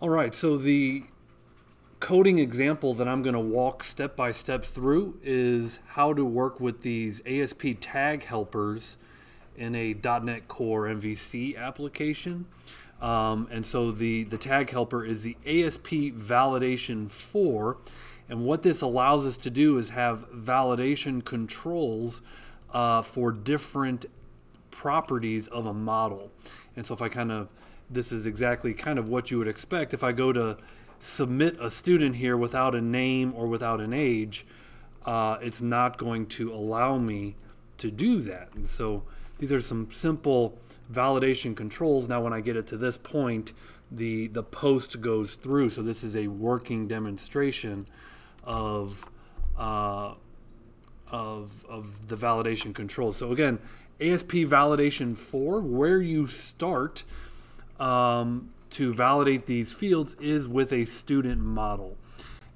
All right, so the coding example that I'm going to walk step by step through is how to work with these ASP tag helpers in a .NET Core MVC application. Um, and so the, the tag helper is the ASP validation for, And what this allows us to do is have validation controls uh, for different properties of a model. And so if I kind of, this is exactly kind of what you would expect. If I go to submit a student here without a name or without an age, uh, it's not going to allow me to do that. And so these are some simple validation controls. Now when I get it to this point, the, the post goes through. So this is a working demonstration of, uh, of, of the validation controls. So again, ASP validation for, where you start um, to validate these fields is with a student model.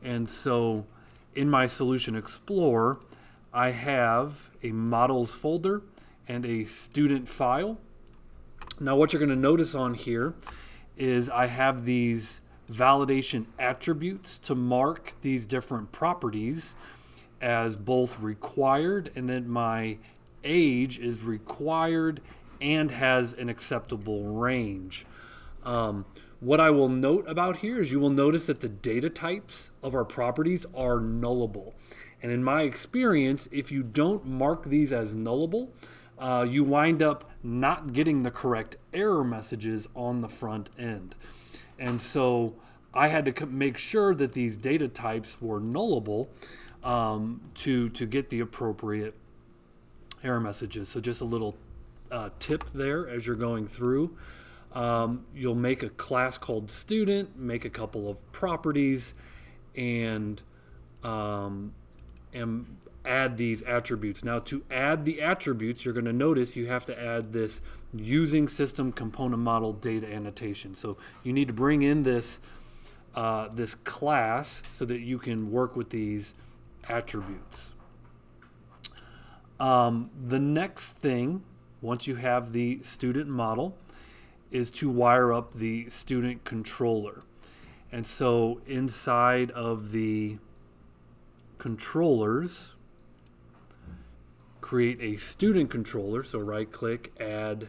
And so in my Solution Explorer, I have a models folder and a student file. Now what you're going to notice on here is I have these validation attributes to mark these different properties as both required and then my age is required and has an acceptable range. Um, what I will note about here is you will notice that the data types of our properties are nullable. And in my experience, if you don't mark these as nullable, uh, you wind up not getting the correct error messages on the front end. And so I had to make sure that these data types were nullable um, to, to get the appropriate error messages. So just a little uh, tip there as you're going through. Um, you'll make a class called student, make a couple of properties, and um, and add these attributes. Now to add the attributes, you're going to notice you have to add this using system component model data annotation. So you need to bring in this uh, this class so that you can work with these attributes. Um, the next thing, once you have the student model, is to wire up the student controller. And so inside of the controllers, create a student controller. So right click, add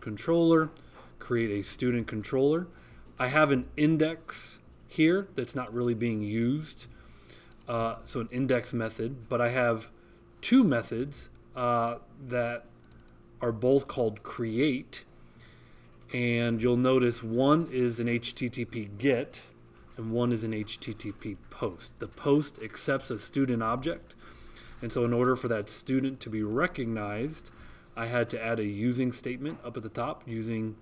controller, create a student controller. I have an index here that's not really being used. Uh, so an index method, but I have two methods uh, that are both called create and you'll notice one is an HTTP GET and one is an HTTP POST. The POST accepts a student object and so in order for that student to be recognized I had to add a using statement up at the top using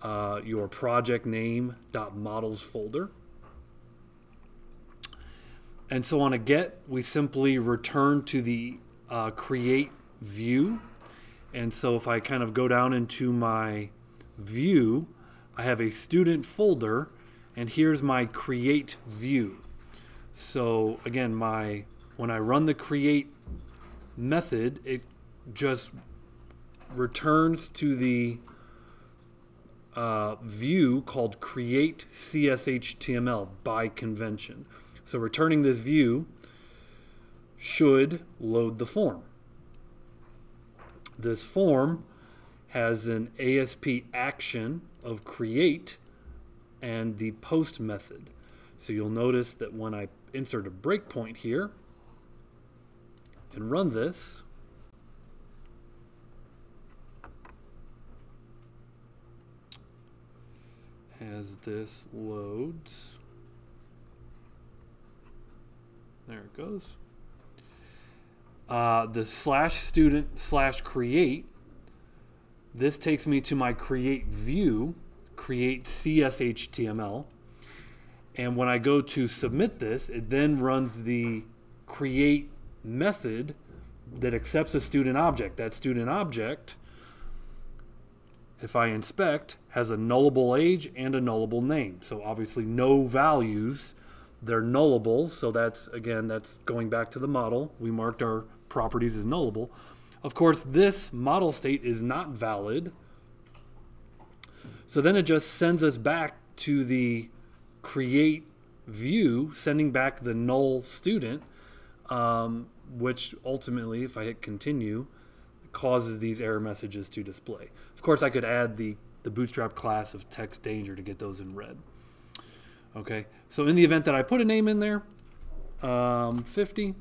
uh, your project name dot models folder. And so on a get, we simply return to the uh, create view. And so if I kind of go down into my view, I have a student folder and here's my create view. So again, my when I run the create method, it just returns to the uh, view called create CSHTML by convention. So returning this view should load the form. This form has an ASP action of create and the post method. So you'll notice that when I insert a breakpoint here and run this, as this loads, there it goes. Uh, the slash student slash create this takes me to my create view, create CSHTML. And when I go to submit this, it then runs the create method that accepts a student object. That student object, if I inspect, has a nullable age and a nullable name. So obviously no values, they're nullable. So that's, again, that's going back to the model. We marked our properties is nullable. Of course, this model state is not valid. So then it just sends us back to the create view, sending back the null student, um, which ultimately, if I hit continue, causes these error messages to display. Of course, I could add the, the bootstrap class of text danger to get those in red. Okay, so in the event that I put a name in there, um, 50,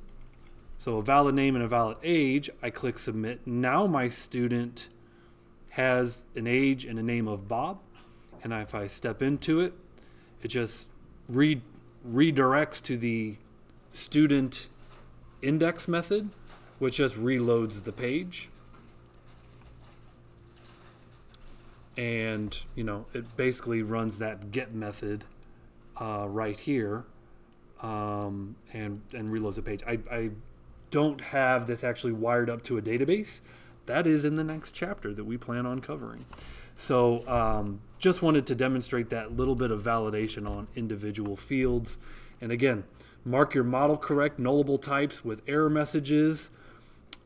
so a valid name and a valid age, I click submit. Now my student has an age and a name of Bob. And if I step into it, it just re redirects to the student index method, which just reloads the page. And, you know, it basically runs that get method uh, right here um, and, and reloads the page. I, I don't have this actually wired up to a database. That is in the next chapter that we plan on covering. So um, just wanted to demonstrate that little bit of validation on individual fields. And again, mark your model correct nullable types with error messages.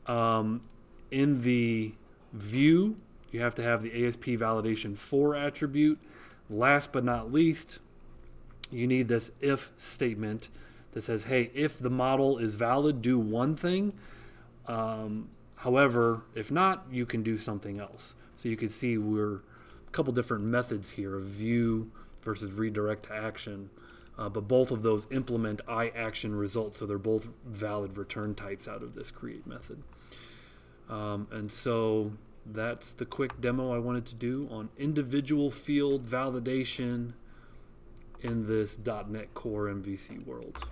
Um, in the view, you have to have the ASP validation for attribute. Last but not least, you need this if statement that says, hey, if the model is valid, do one thing. Um, however, if not, you can do something else. So you can see we're a couple different methods here of view versus redirect to action. Uh, but both of those implement I action results, so they're both valid return types out of this create method. Um, and so that's the quick demo I wanted to do on individual field validation in this .NET Core MVC world.